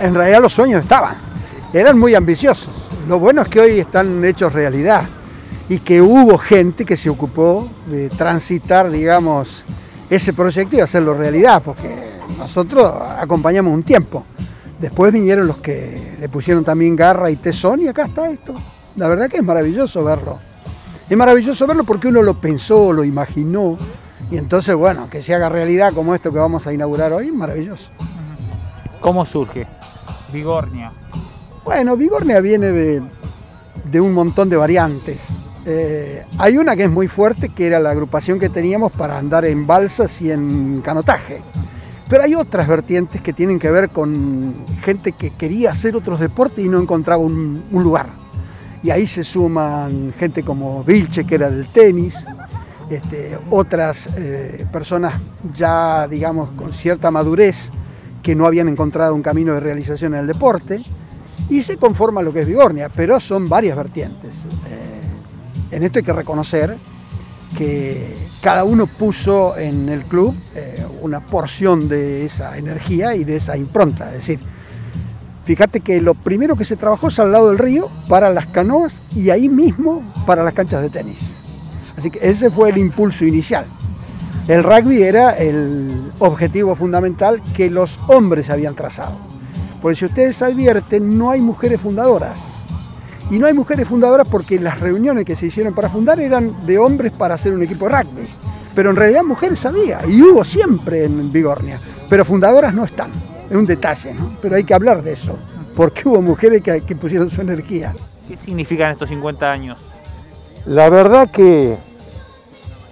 en realidad los sueños estaban, eran muy ambiciosos. Lo bueno es que hoy están hechos realidad y que hubo gente que se ocupó de transitar, digamos, ese proyecto y hacerlo realidad, porque nosotros acompañamos un tiempo. Después vinieron los que le pusieron también garra y tesón y acá está esto. La verdad que es maravilloso verlo. Es maravilloso verlo porque uno lo pensó, lo imaginó y entonces, bueno, que se haga realidad como esto que vamos a inaugurar hoy, maravilloso. ¿Cómo surge Vigornia? Bueno, Vigornia viene de, de un montón de variantes. Eh, hay una que es muy fuerte, que era la agrupación que teníamos para andar en balsas y en canotaje. Pero hay otras vertientes que tienen que ver con gente que quería hacer otros deportes y no encontraba un, lugar. Y ahí se suman gente como Vilche, que era del tenis, este, otras eh, personas ya, digamos, con cierta madurez que no habían encontrado un camino de realización en el deporte, y se conforma lo que es Vigornia, pero son varias vertientes. En esto hay que reconocer que cada uno puso en el club eh, una porción de esa energía y de esa impronta. Es decir, fíjate que lo primero que se trabajó es al lado del río para las canoas y ahí mismo para las canchas de tenis. Así que ese fue el impulso inicial. El rugby era el objetivo fundamental que los hombres habían trazado. Porque si ustedes advierten, no hay mujeres fundadoras y no hay mujeres fundadoras porque las reuniones que se hicieron para fundar eran de hombres para hacer un equipo de rugby. Pero en realidad mujeres había, y hubo siempre en Vigornia. Pero fundadoras no están. Es un detalle, ¿no? Pero hay que hablar de eso, porque hubo mujeres que, que pusieron su energía. ¿Qué significan estos 50 años? La verdad que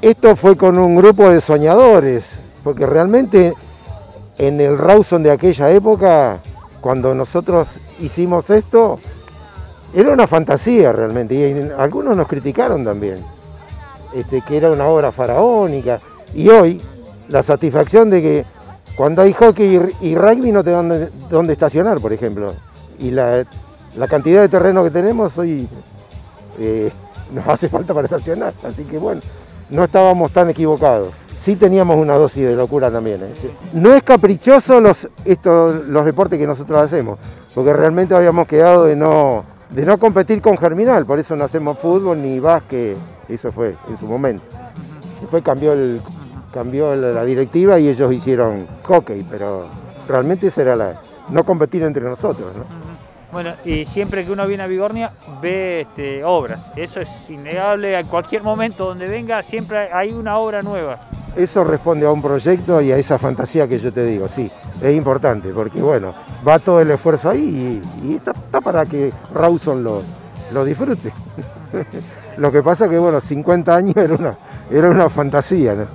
esto fue con un grupo de soñadores, porque realmente en el Rawson de aquella época, cuando nosotros hicimos esto, era una fantasía realmente, y algunos nos criticaron también, este, que era una obra faraónica. Y hoy, la satisfacción de que cuando hay hockey y, rugby no te dan dónde estacionar, por ejemplo. Y la, cantidad de terreno que tenemos hoy eh, nos hace falta para estacionar. Así que bueno, no estábamos tan equivocados. Sí teníamos una dosis de locura también. ¿eh? No es caprichoso los, los deportes que nosotros hacemos, porque realmente habíamos quedado de no, de no competir con Germinal, por eso no hacemos fútbol ni básquet, eso fue en su momento. Después cambió, el, cambió la directiva y ellos hicieron hockey, pero realmente esa era la, no competir entre nosotros. Bueno, y siempre que uno viene a Vigornia ve este, obras, eso es innegable, a cualquier momento donde venga siempre hay una obra nueva. Eso responde a un proyecto y a esa fantasía que yo te digo, sí, es importante, porque bueno, va todo el esfuerzo ahí y, está, para que Rawson lo, lo disfrute. lo que pasa que bueno, 50 años era una, era una fantasía, ¿no?